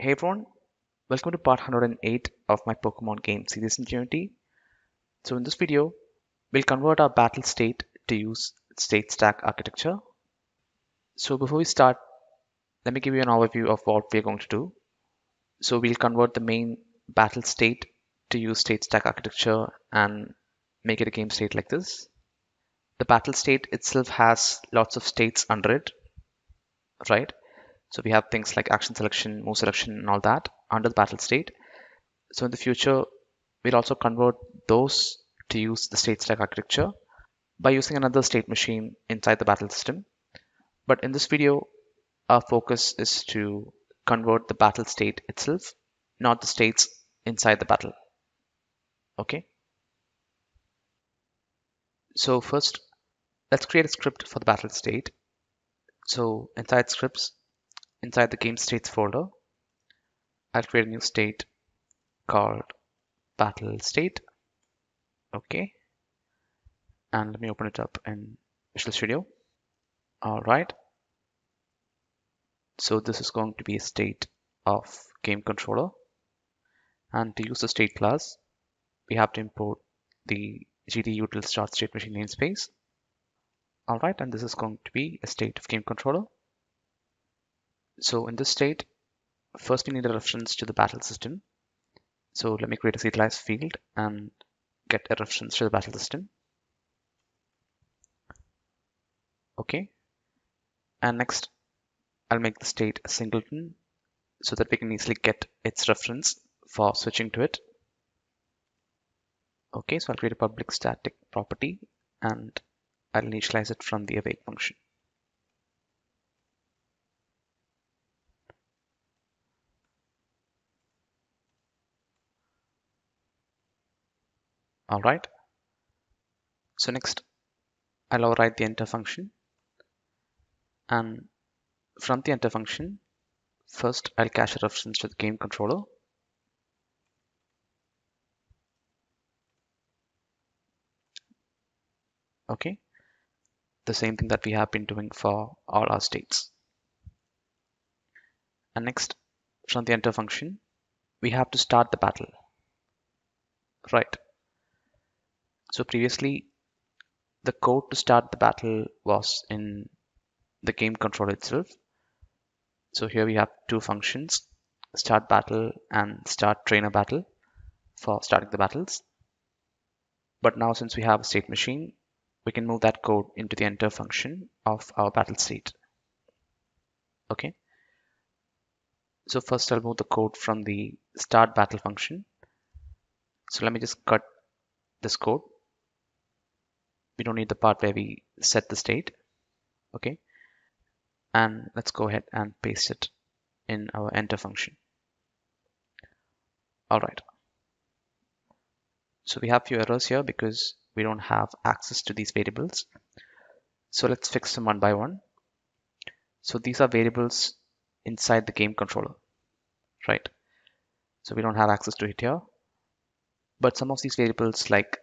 Hey everyone, welcome to part 108 of my Pokemon game series in Unity. So in this video, we'll convert our battle state to use state stack architecture. So before we start, let me give you an overview of what we're going to do. So we'll convert the main battle state to use state stack architecture and make it a game state like this. The battle state itself has lots of states under it, right? So we have things like action selection, move selection, and all that under the battle state. So in the future, we'll also convert those to use the state stack architecture by using another state machine inside the battle system. But in this video, our focus is to convert the battle state itself, not the states inside the battle. Okay. So first, let's create a script for the battle state. So inside scripts, inside the game states folder, I'll create a new state called battle state. Okay. And let me open it up in Visual Studio. All right. So this is going to be a state of game controller. And to use the state class, we have to import the gdutil start state machine namespace. All right, and this is going to be a state of game controller. So in this state, first we need a reference to the battle system. So let me create a serialize field and get a reference to the battle system. Okay. And next, I'll make the state a singleton so that we can easily get its reference for switching to it. Okay, so I'll create a public static property and I'll initialize it from the Awake function. All right. So next, I'll override the enter function. And from the enter function, first I'll cache a reference to the game controller. Okay. The same thing that we have been doing for all our states. And next, from the enter function, we have to start the battle. Right. So previously, the code to start the battle was in the game controller itself. So here we have two functions, start battle and start trainer battle for starting the battles. But now since we have a state machine, we can move that code into the enter function of our battle state. Okay. So first I'll move the code from the start battle function. So let me just cut this code we don't need the part where we set the state okay? And let's go ahead and paste it in our enter function. All right. So we have few errors here because we don't have access to these variables. So let's fix them one by one. So these are variables inside the game controller right? So we don't have access to it here. But some of these variables like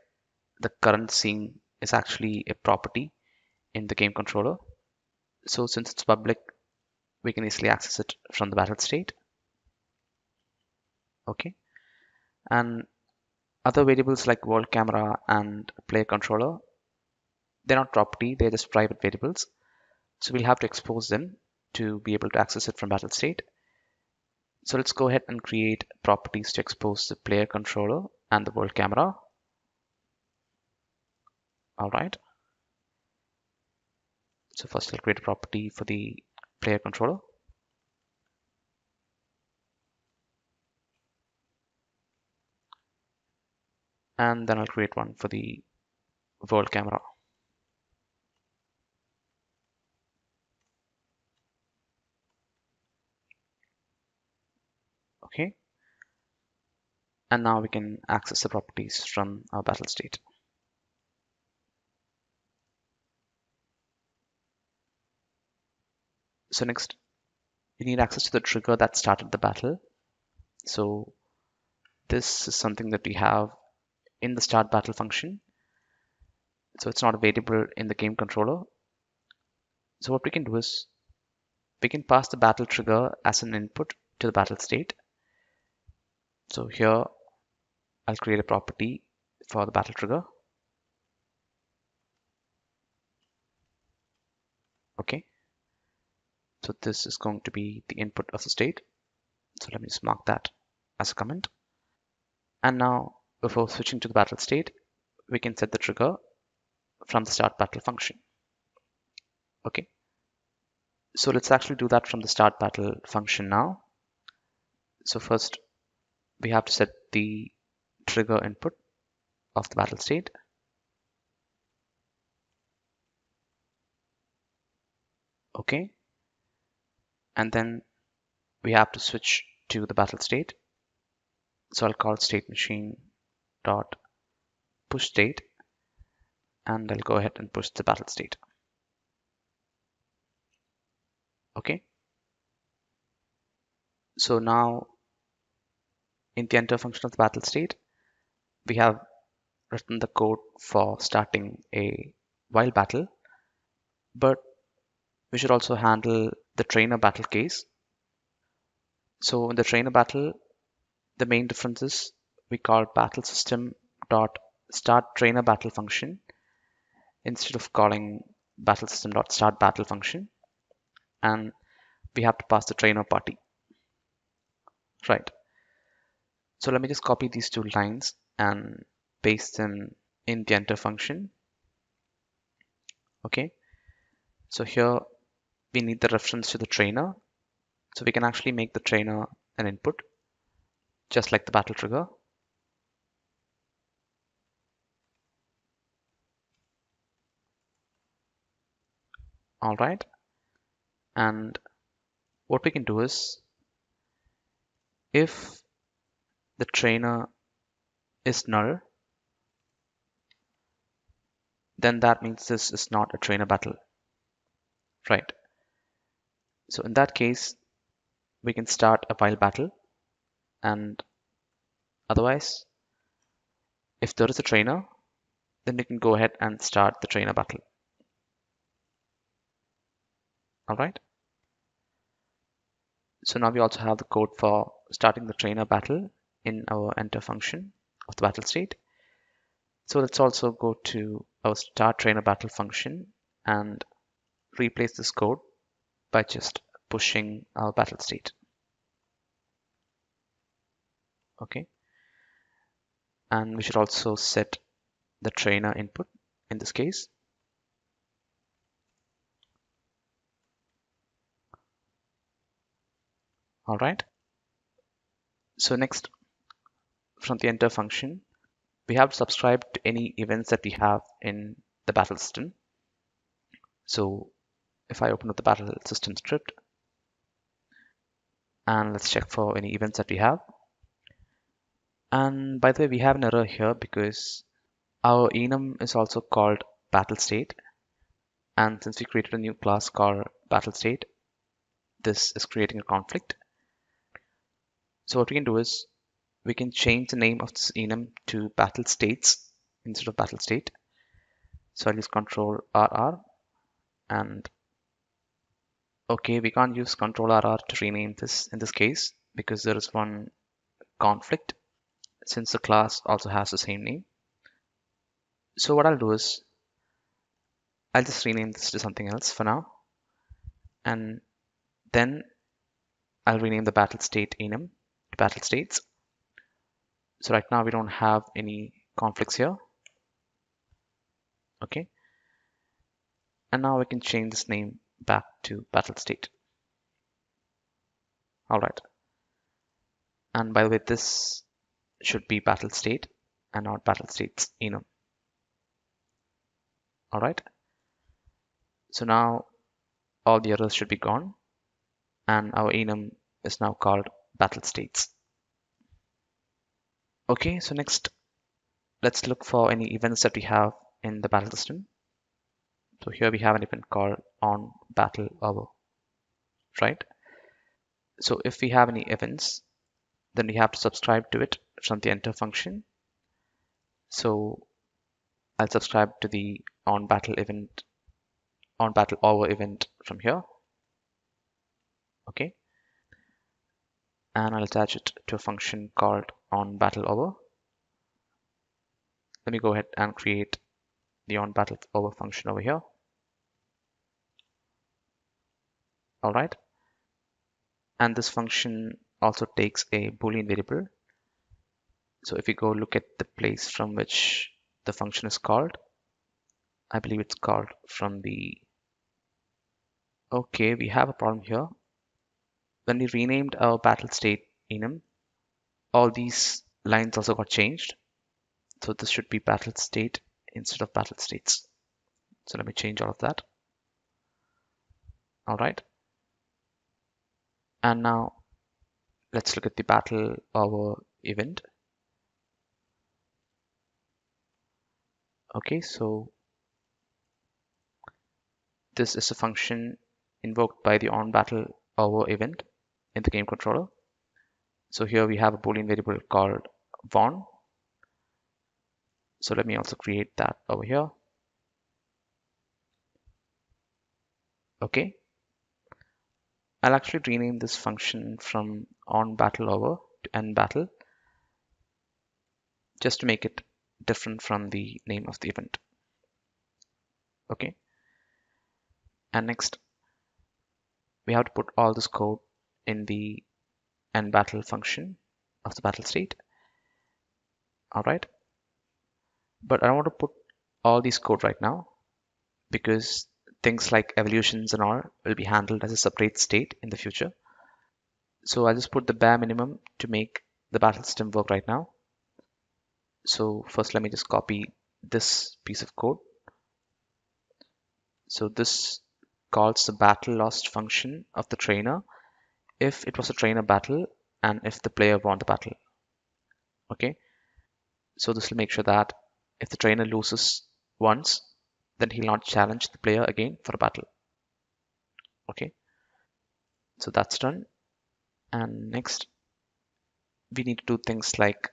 the current scene is actually a property in the game controller. So since it's public, we can easily access it from the battle state. Okay. And other variables like world camera and player controller, they're not property, they're just private variables. So we'll have to expose them to be able to access it from battle state. So let's go ahead and create properties to expose the player controller and the world camera all right. So first I'll create a property for the player controller. And then I'll create one for the world camera. Okay. And now we can access the properties from our battle state So next, we need access to the trigger that started the battle. So this is something that we have in the start battle function. So it's not a variable in the game controller. So what we can do is we can pass the battle trigger as an input to the battle state. So here I'll create a property for the battle trigger. Okay. So this is going to be the input of the state. So let me just mark that as a comment. And now before switching to the battle state, we can set the trigger from the start battle function. Okay. So let's actually do that from the start battle function now. So first we have to set the trigger input of the battle state. Okay. And then we have to switch to the battle state. So I'll call state machine dot push state and I'll go ahead and push the battle state. Okay. So now in the enter function of the battle state, we have written the code for starting a wild battle, but we should also handle the trainer battle case. So in the trainer battle, the main difference is we call battle system dot start trainer battle function instead of calling battle system dot start battle function. And we have to pass the trainer party. Right. So let me just copy these two lines and paste them in the enter function. Okay. So here we need the reference to the trainer so we can actually make the trainer an input just like the battle trigger. All right. And what we can do is if the trainer is null then that means this is not a trainer battle right so in that case we can start a wild battle. And otherwise if there is a trainer then we can go ahead and start the trainer battle. All right? So now we also have the code for starting the trainer battle in our enter function of the battle state. So let's also go to our start trainer battle function and replace this code by just pushing our battle state. Okay. And we should also set the trainer input in this case. All right. So next from the enter function we have subscribed to any events that we have in the battle system. So if I open up the battle system script. And let's check for any events that we have. And by the way we have an error here because our enum is also called battle state. And since we created a new class called battle state this is creating a conflict. So what we can do is we can change the name of this enum to battle states instead of battle state. So I'll use control RR and okay, we can't use control RR to rename this in this case because there is one conflict since the class also has the same name. So what I'll do is I'll just rename this to something else for now and then I'll rename the battle state enum to battle states. So right now we don't have any conflicts here. Okay. And now we can change this name back to battle state. All right. And by the way, this should be battle state and not battle states enum. All right. So now all the errors should be gone and our enum is now called battle states. Okay, so next let's look for any events that we have in the battle system. So here we have an event called on battle over, right? So if we have any events, then we have to subscribe to it from the enter function. So I'll subscribe to the on battle event, on battle over event from here. Okay. and I'll attach it to a function called on battle over. Let me go ahead and create the on battle over function over here. All right. And this function also takes a boolean variable. So if you go look at the place from which the function is called, I believe it's called from the okay we have a problem here when we renamed our battle state enum all these lines also got changed so this should be battle state instead of battle states so let me change all of that all right and now let's look at the battle over event okay so this is a function invoked by the on battle over event in the game controller. So here we have a boolean variable called won. So let me also create that over here. Okay. I'll actually rename this function from on battle over to end battle just to make it different from the name of the event. Okay. And next, we have to put all this code in the end battle function of the battle state. All right. But I don't want to put all these code right now because things like evolutions and all will be handled as a separate state in the future. So I'll just put the bare minimum to make the battle system work right now. So first let me just copy this piece of code. So this calls the battle lost function of the trainer if it was a trainer battle and if the player won the battle. Okay, so this will make sure that if the trainer loses once, then he'll not challenge the player again for a battle. Okay, so that's done. And next, we need to do things like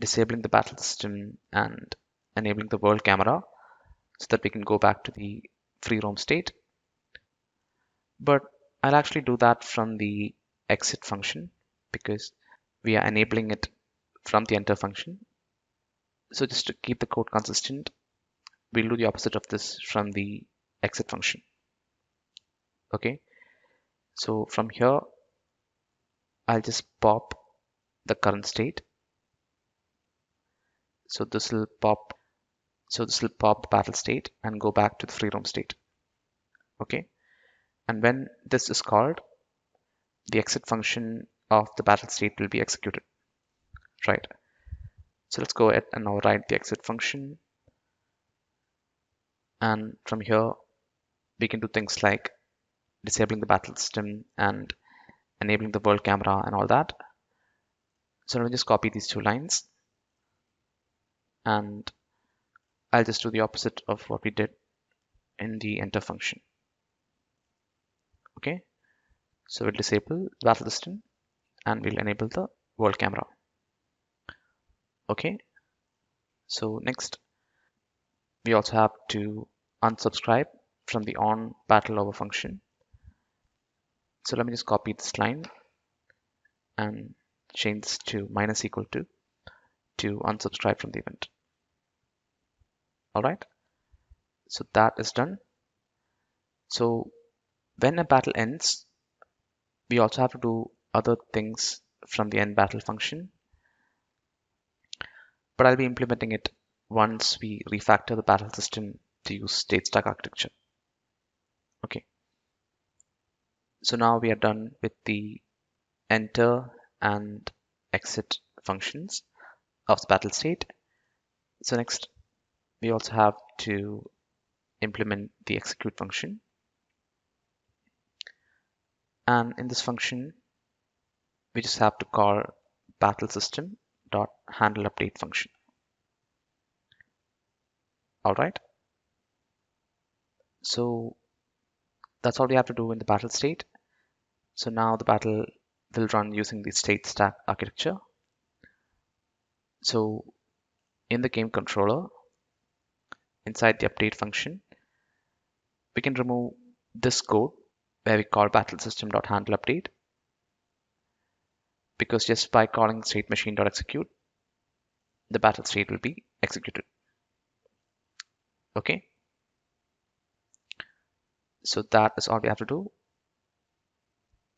disabling the battle system and enabling the world camera so that we can go back to the free roam state. But I'll actually do that from the exit function because we are enabling it from the enter function. So just to keep the code consistent, we'll do the opposite of this from the exit function. Okay, so from here, I'll just pop the current state. So this will pop, so this will pop battle state and go back to the free roam state. Okay, and when this is called, the exit function of the battle state will be executed, right? So let's go ahead and now write the exit function. And from here, we can do things like disabling the battle system and enabling the world camera and all that. So let me just copy these two lines and I'll just do the opposite of what we did in the enter function. Okay, so we'll disable the battle system and we'll enable the world camera. Okay, so next we also have to unsubscribe from the on battle over function. So let me just copy this line and change this to minus equal to to unsubscribe from the event. All right, so that is done. So when a battle ends, we also have to do other things from the end battle function. But I'll be implementing it once we refactor the battle system to use state stack architecture. Okay. So now we are done with the enter and exit functions of the battle state. So next, we also have to implement the execute function. And in this function, we just have to call battle system dot handle update function. All right. So that's all we have to do in the battle state. So now the battle will run using the state stack architecture. So in the game controller, inside the update function, we can remove this code where we call battle system.handleUpdate. because just by calling state machine.execute, the battle state will be executed. Okay. So that is all we have to do.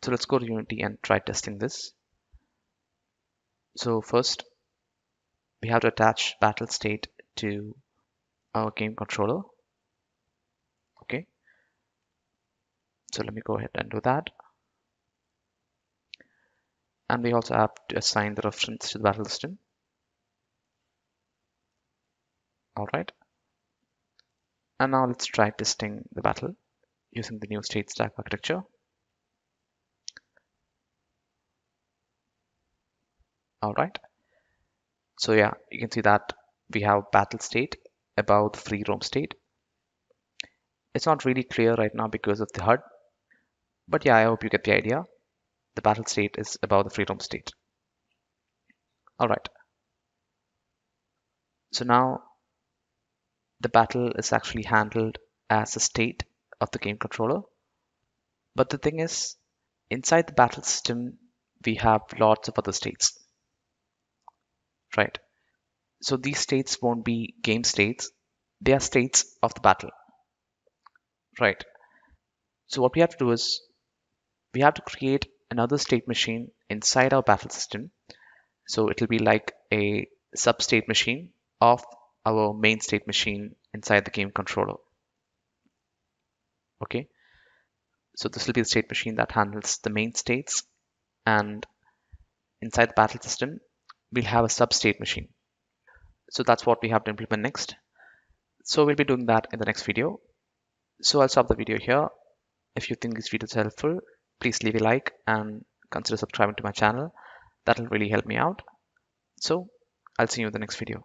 So let's go to Unity and try testing this. So first, we have to attach battle state to our game controller. Okay. So let me go ahead and do that. And we also have to assign the reference to the battle system. All right. And now let's try testing the battle using the new state stack architecture. All right. So yeah, you can see that we have battle state above the free roam state. It's not really clear right now because of the HUD, but yeah, I hope you get the idea. The battle state is above the free roam state. All right. So now the battle is actually handled as a state of the game controller. But the thing is, inside the battle system, we have lots of other states right? So these states won't be game states. They are states of the battle, right? So what we have to do is we have to create another state machine inside our battle system. So it'll be like a sub-state machine of our main state machine inside the game controller. Okay. So this will be the state machine that handles the main states and inside the battle system, we'll have a sub-state machine. So that's what we have to implement next. So we'll be doing that in the next video. So I'll stop the video here. If you think this video is helpful, please leave a like and consider subscribing to my channel. That'll really help me out. So I'll see you in the next video.